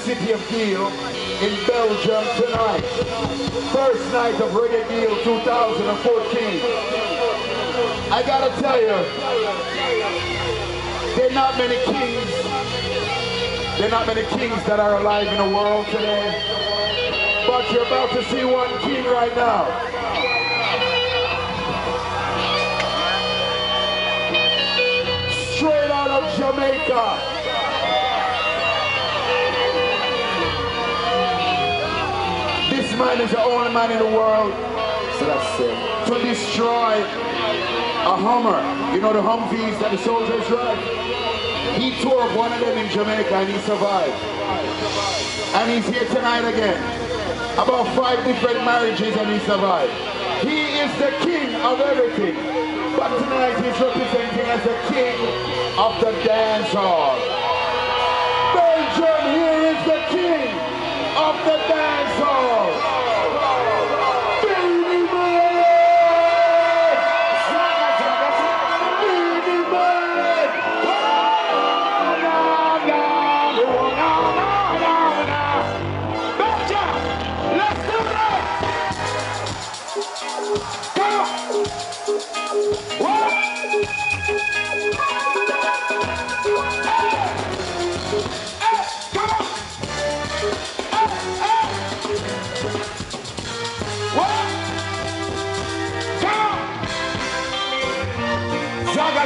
city of Geel in Belgium tonight. First night of Reggae Geel 2014. I gotta tell you, there are not many kings, there are not many kings that are alive in the world today. But you're about to see one king right now. Straight out of Jamaica. Man is the only man in the world so that's it. to destroy a Hummer. You know the Humvees that the soldiers drive? He tore up one of them in Jamaica and he survived. And he's here tonight again. About five different marriages and he survived. He is the king of everything. But tonight he's representing as the king of the dance hall.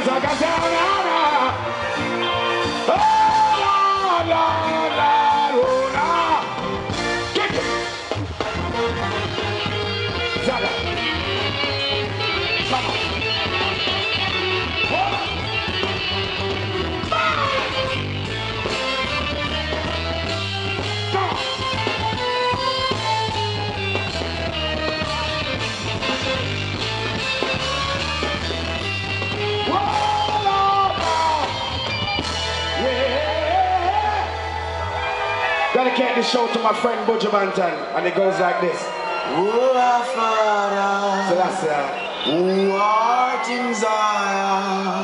Dedicate this show to my friend Buju Banton, and it goes like this. So that's it. Who art in Zion.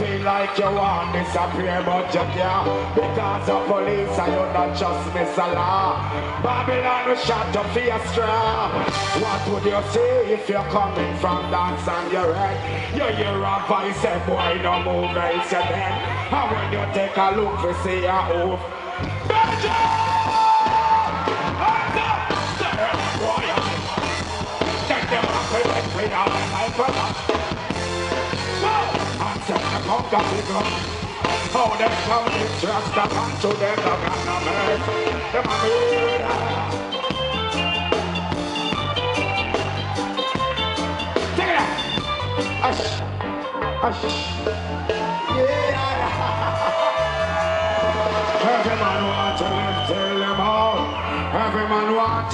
Feel like you want disappear, but you can't. Because of police and you not just miss a. Babylon will shot to for your straw. What would you say if you're coming from dance and you're red? You hear a voice say, boy, no move, else you're dead. And when you take a look, we see a hoof. Belgium! we are the hyper. And set the conga figure. How them come in just a man to them the gun of earth. Them a murder. Take it out. Hush. Hush.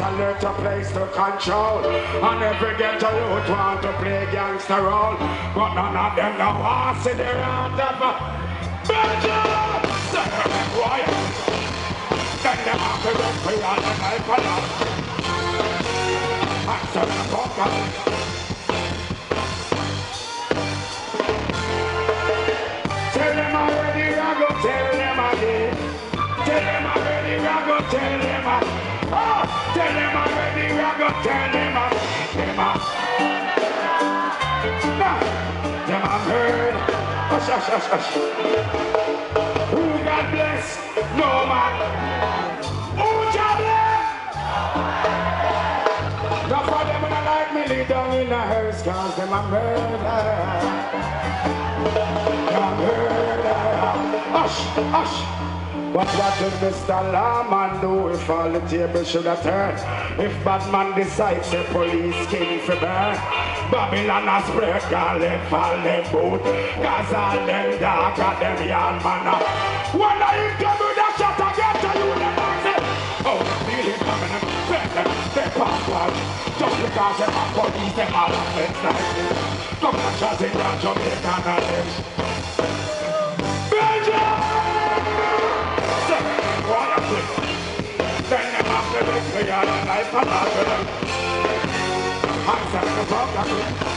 Want a little place to control. And every ghetto youth want to play gangster role. But none of them know want to sit around them. Belgium! Why? Then them have to run for all the life alone. Answer the fuck Tell gonna tell them up. Them. Nah, them heard. Hush, hush, hush. Who God bless? No man. Who God bless? Now for them when I like me, lead down in the hearse, cause them a murder. Them a murder. Hush, Hush. But what did Mr. Lawman do if all the tables should have turned? If Batman decides the police king for burn? Babylon has spread, God, them fall them boot. Cause all them dark got them young man. Ah. When I come with a shot, I get to you, then I say, Oh, feel it coming and spread them, they pass watch. Just because them are police, them all offense like this. Come on, just in Jamaica and them. Them have to live for your life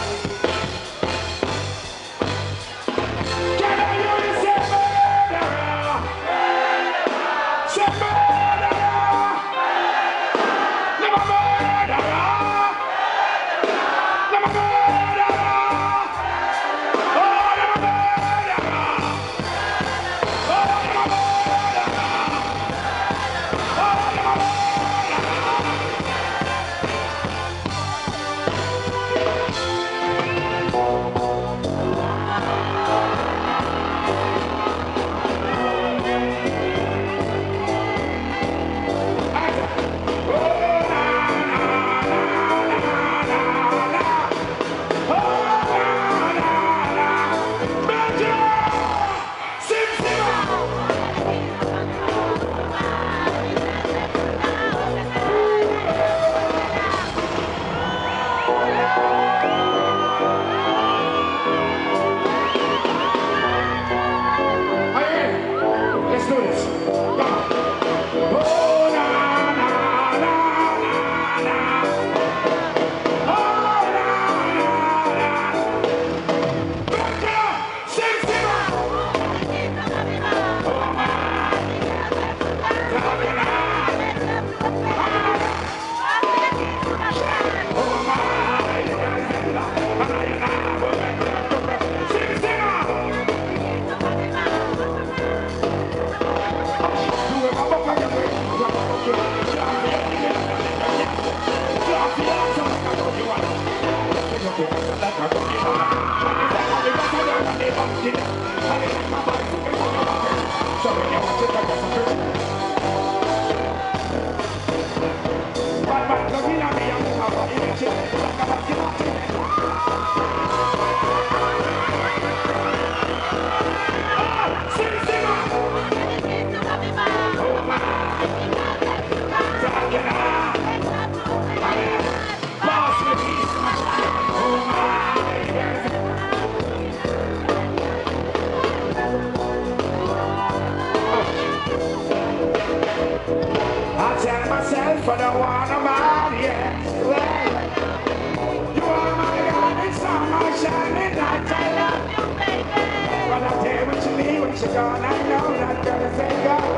I know that girl is a girl.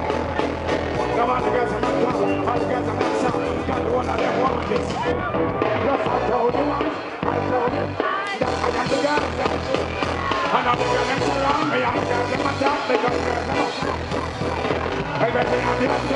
No all the not come, all not some. Got one of them want. Yes, I told you once, I told you that I got the that and all the girls them surround me, and the girls them attack me, because girls I do,